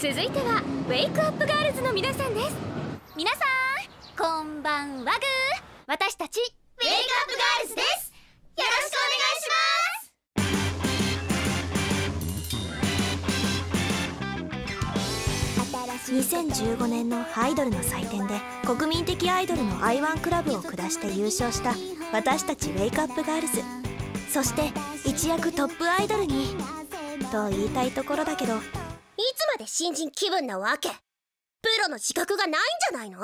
続いてはウェイクアップガールズの皆さんです。皆さんこんばんはぐー。私たちウェイクアップガールズです。よろしく2015年のアイドルの祭典で国民的アイドルの i1 クラブを下して優勝した私たちウェイクアップガールズ。そして一躍トップアイドルに。と言いたいところだけどいつまで新人気分なわけ？プロの資格がないんじゃないの？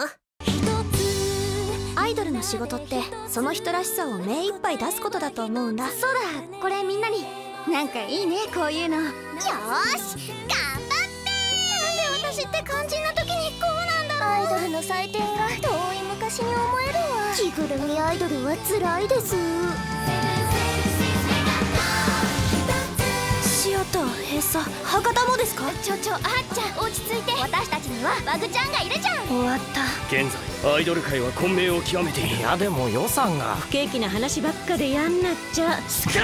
アイドルの仕事ってその人らしさを目いっぱい出すことだと思うんだ。そうだ。これみんなに。なんかいいねこういうの。よし頑張って。なんで私って肝心な時にこうなんだ。アイドルの祭典が遠い昔に思えるわ。着ぐるみアイドルは辛いです閉鎖。博多もですか？ちょちょあっちゃん落ち着いて。私たちにはワグちゃんがいるじゃん。終わった。現在アイドル界は混迷を極めている。いやでも予算が。不景気な話ばっかで嫌になっちゃ。しかし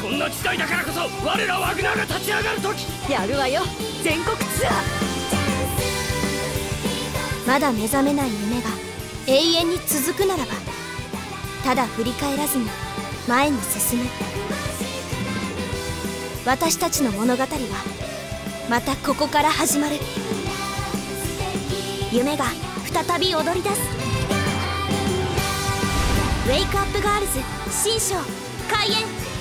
こんな時代だからこそ我らワグナーが立ち上がる時。やるわよ全国ツアー。まだ目覚めない夢が永遠に続くならばただ振り返らずに前に進む私たちの物語はまたここから始まる。夢が再び踊り出す。ウェイクアップガールズ新章開演。